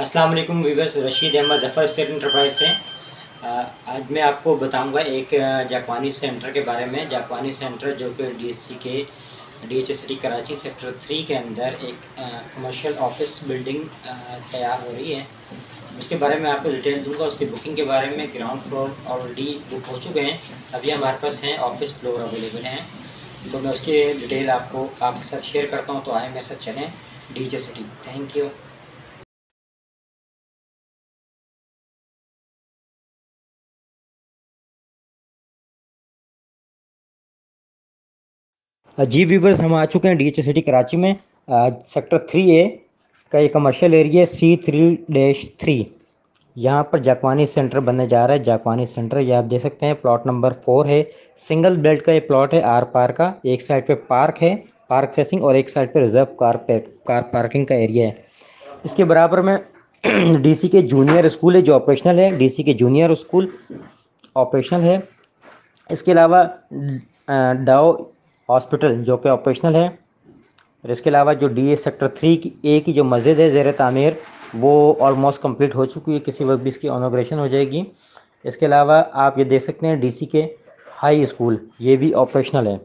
अस्सलाम वालेकुम viewers Rashid Ahmed Zafar state enterprise से। आज मैं आपको बताऊँगा एक जापानी सेंटर के बारे में। जापानी सेंटर जो कि डीएससी के D city Karachi sector three के अंदर एक कमर्शियल ऑफ़िस बिल्डिंग तैयार हो रही है। उसके बारे में आपको डिटेल दूँगा। उसकी बुकिंग के बारे में ग्राउंड फ्लोर ऑलरेडी बुक हो चुके हैं। अभी हमारे पास हैं ऑफ़िस फ्लोर अवेलेबल हैं। तो मैं उसकी डिटेल आपको, आपके साथ शेयर करता हूँ। तो आए मेरे साथ चलें D city thank you ji viewers हम आ चुके हैं डी सिटी कराची में। सेक्टर थ्री ए का ये commercial area C three dash three यहाँ पर जाकवानी सेंटर बनने जा रहा है। जाकवानी सेंटर ये आप देख सकते हैं प्लॉट नंबर फोर है। सिंगल बेल्ट का ये प्लॉट है आर पार का। एक साइड पे पार्क है पार्क फेसिंग और एक साइड पे रिज़र्व कार पे कार पार्किंग का एरिया है। इसके बराबर में डीसी के जूनियर स्कूल है, जो ऑपरेशनल है। डीसी के जूनियर स्कूल ऑपरेशनल है। इसके अलावा डाओ हॉस्पिटल, जो कि ऑपरेशनल है। और इसके अलावा जो डी ए सेक्टर थ्री की ए की जो मस्जिद है, ज़ेर तामीर, वो ऑलमोस्ट कंप्लीट हो चुकी है। किसी वक्त भी इसकी ऑनोग्रेशन हो जाएगी। इसके अलावा आप ये देख सकते हैं डीसी के हाई स्कूल ये भी ऑपरेशनल है।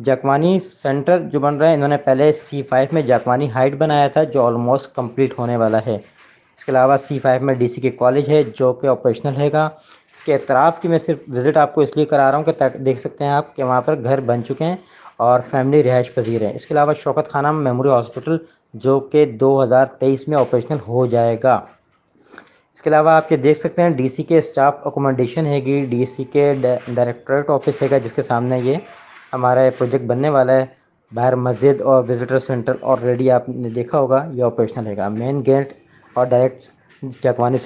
जाकवानी सेंटर जो बन रहा है, इन्होंने पहले सी फाइव में जाकवानी हाइट बनाया था, जो ऑलमोस्ट कंप्लीट होने वाला है। इसके अलावा सी फाइव में डीसी के कॉलेज है, जो कि ऑपरेशनल हैगा। इसके अतराफ़ की मैं सिर्फ़ विज़िट आपको इसलिए करा रहा हूँ कि देख सकते हैं आप कि वहाँ पर घर बन चुके हैं। और फैमिली रिहाइश पजीर है। इसके अलावा शौकत खाना मेमोरी हॉस्पिटल, जो कि 2023 में ऑपरेशनल हो जाएगा। इसके अलावा आप ये देख सकते हैं डीसी के स्टाफ अकोमोडेशन हैगी। डीसी के डायरेक्टरेट ऑफ़िस हैगा, जिसके सामने ये हमारा प्रोजेक्ट बनने वाला है। बाहर मस्जिद और विजिटर सेंटर ऑलरेडी आपने देखा होगा, ये ऑपरेशनल हैगा। मेन गेट और डायरेक्ट चकवानी